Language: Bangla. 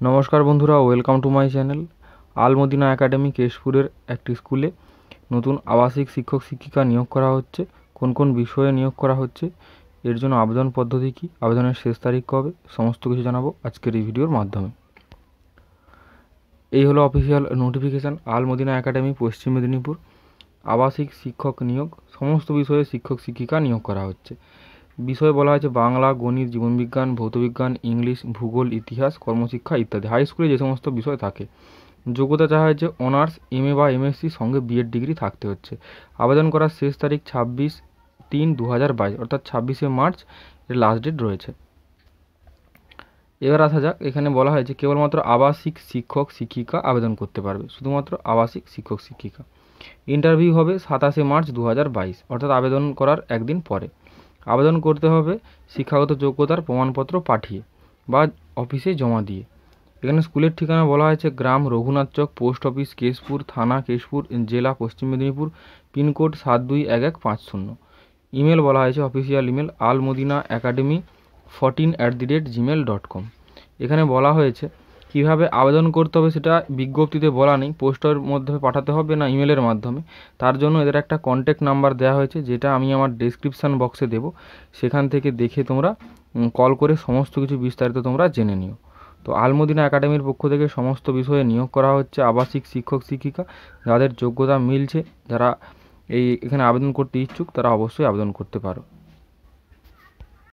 নমস্কার বন্ধুরা welcome to my channel Almadina academy কেশপুরের একটি স্কুলে নতুন আবাসিক শিক্ষক শিক্ষিকা নিয়োগ করা হচ্ছে। কোন কোন বিষয়ে নিয়োগ করা হচ্ছে, এর জন্য আবেদন পদ্ধতি কী, আবেদনের শেষ তারিখ কবে, সমস্ত কিছু জানাব আজকের এই ভিডিওর মাধ্যমে। এই হলো অফিসিয়াল নোটিফিকেশান আলমদিনা একাডেমি পশ্চিম মেদিনীপুর। আবাসিক শিক্ষক নিয়োগ, সমস্ত বিষয়ে শিক্ষক শিক্ষিকা নিয়োগ করা হচ্ছে। বিষয়ে বলা হয়েছে বাংলা, গণিত, জীবনবিজ্ঞান, ভৌতবিজ্ঞান, ইংলিশ, ভূগোল, ইতিহাস, কর্মশিক্ষা ইত্যাদি। হাই স্কুলে যে সমস্ত বিষয় থাকে, যোগ্যতা চাওয়া হয়েছে অনার্স এম এ বা এমএসসি সঙ্গে বিএড ডিগ্রি থাকতে হচ্ছে। আবেদন করার শেষ তারিখ ছাব্বিশ তিন দু হাজার বাইশ, অর্থাৎ ছাব্বিশে মার্চ এর লাস্ট ডেট রয়েছে। এবার আসা যাক, এখানে বলা হয়েছে কেবলমাত্র আবাসিক শিক্ষক, শিক্ষিকা আবেদন করতে পারবে, শুধুমাত্র আবাসিক শিক্ষক, শিক্ষিকা। ইন্টারভিউ হবে সাতাশে মার্চ দু হাজার বাইশ, অর্থাৎ আবেদন করার একদিন পরে। আবেদন করতে হবে, শিক্ষাগত যোগ্যতার প্রমাণপত্র পাঠিয়ে বা অফিসে জমা দিয়ে। এখানে স্কুলের ঠিকানা বলা হয়েছে গ্রাম রঘুনাথ চক, পোস্ট অফিস, কেশপুর থানা, কেশপুর জেলা, পশ্চিম মেদিনীপুর, পিনকোড সাত দুই এক এক পাঁচ শূন্য। ইমেল বলা হয়েছে official email Almadina academy fourteen at the rate Gmail dot com. এখানে বলা হয়েছে কীভাবে আবেদন করতে হবে সেটা বিজ্ঞপ্তিতে বলা নেই, পোস্টের মাধ্যমে পাঠাতে হবে না ইমেলের মাধ্যমে। তার জন্য এদের একটা কন্ট্যাক্ট নাম্বার দেওয়া হয়েছে, যেটা আমি আমার ডেসক্রিপশান বক্সে দেব। সেখান থেকে দেখে তোমরা কল করে সমস্ত কিছু বিস্তারিত তোমরা জেনে নিও। তো আলমদিনা একাডেমির পক্ষ থেকে সমস্ত বিষয়ে নিয়োগ করা হচ্ছে আবাসিক শিক্ষক, শিক্ষিকা, যাদের যোগ্যতা মিলছে, যারা এই এখানে আবেদন করতে ইচ্ছুক, তারা অবশ্যই আবেদন করতে পারো।